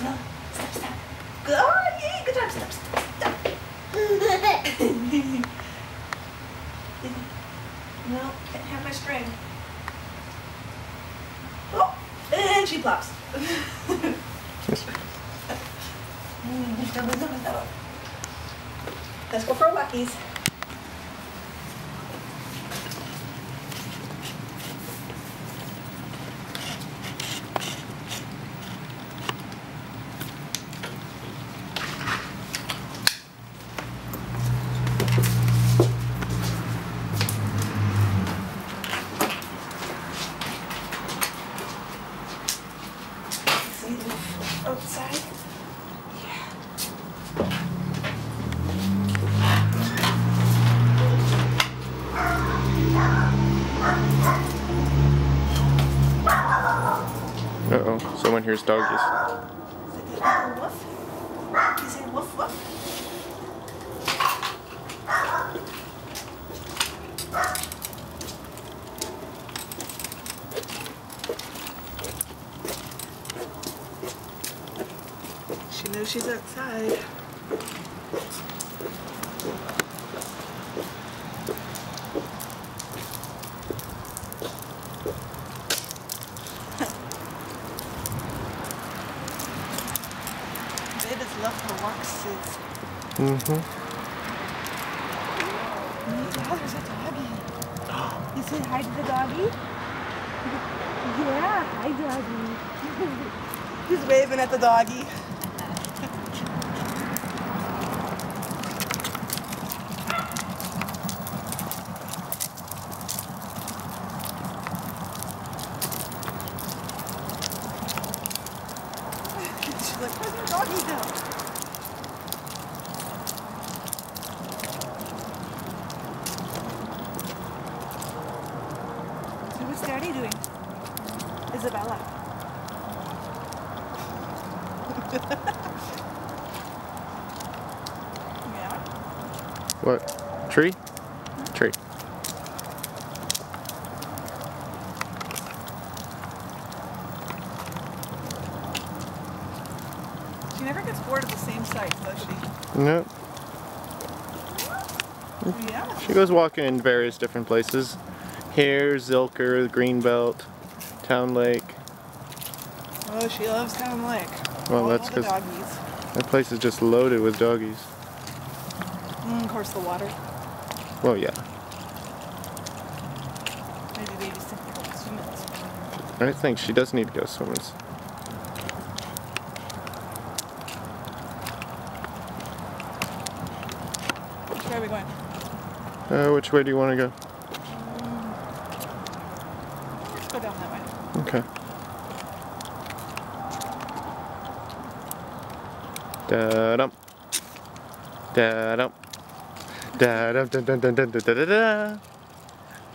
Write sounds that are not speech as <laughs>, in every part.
Step, step. Good. Oh. Good job. Step, step, step. no, <laughs> can't have my string. Oh, and she plops. <laughs> Mm, Let's go for a walkies. See the outside? Yeah. Uh-oh, someone hears doggies. Is it a woof? Is it woof woof? She knows she's outside. They just love her walks. Mm-hmm. Oh, there's a doggy. You say hi to the doggy? <laughs> Yeah, hi doggy. <laughs> He's waving at the doggy. She's like, where's my doggy go? Daddy doing? Isabella. <laughs> yeah. What? Tree? Tree. She never gets bored of the same sight, does she? No. Yeah. She goes walking in various different places. Here, Zilker, Greenbelt, Town Lake. Oh, she loves Town Lake. Well, All that's the 'cause- doggies. That place is just loaded with doggies. Mm, of course, the water. Well, yeah. Maybe think they're going swimming. I think she does need to go swimming. Which way are we going? Uh, which way do you want to go? Go down that way. Okay. Da dum. Da dum. Da dum dun dun dun dun da da da.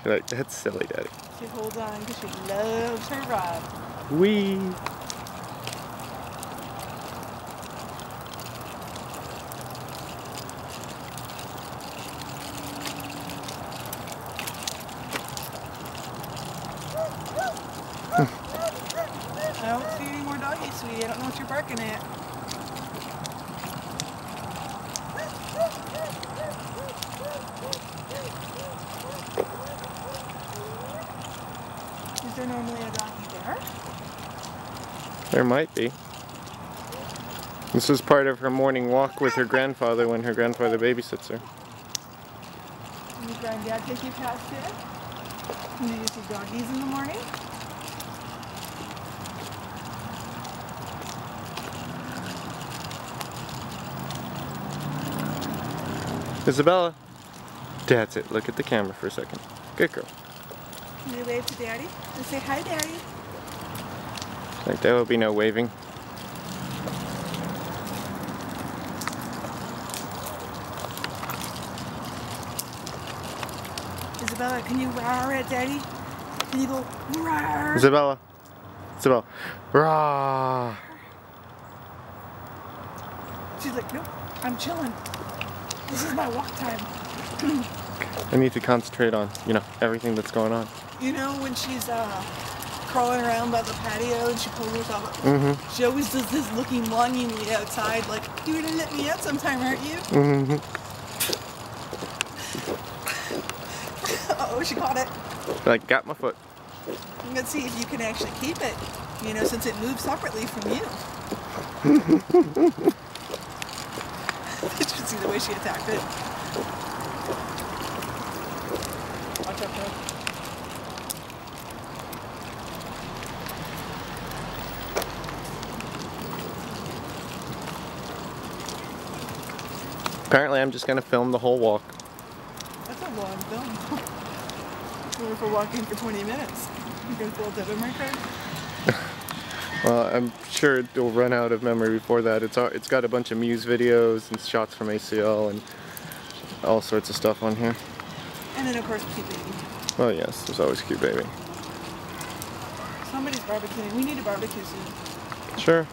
You're like, that's silly, Daddy. She holds on because she loves her rod. Wee. I don't see any more doggies, sweetie. I don't know what you're barking at. Is there normally a doggy there? There might be. This is part of her morning walk with her grandfather when her grandfather babysits her. Did your granddad take you past here? Did you see doggies in the morning? Isabella. That's it. Look at the camera for a second. Good girl. Can you wave to daddy? And say hi, daddy. Like there will be no waving. Isabella, can you roar at daddy? Can you go roar? Isabella. Isabella. Rah. She's like, nope, I'm chilling. This is my walk time. I need to concentrate on, you know, everything that's going on. You know, when she's uh, crawling around by the patio and she pulls herself up. Mm-hmm. She always does this looking longingly outside, like, you're gonna let me out sometime, aren't you? Mm-hmm. <laughs> oh, she caught it. I got my foot. Let's see if you can actually keep it, you know, since it moves separately from you. <laughs> <laughs> Did you see the way she attacked it? Watch out, bro. Apparently, I'm just gonna film the whole walk. That's a long film. <laughs> Only for walking for 20 minutes. You gonna pull a debit my card? Well, I'm sure it'll run out of memory before that. It's it's got a bunch of Muse videos and shots from ACL and all sorts of stuff on here. And then of course Cute Baby. Oh yes, there's always cute baby. Somebody's barbecuing. We need a barbecue soon. Sure.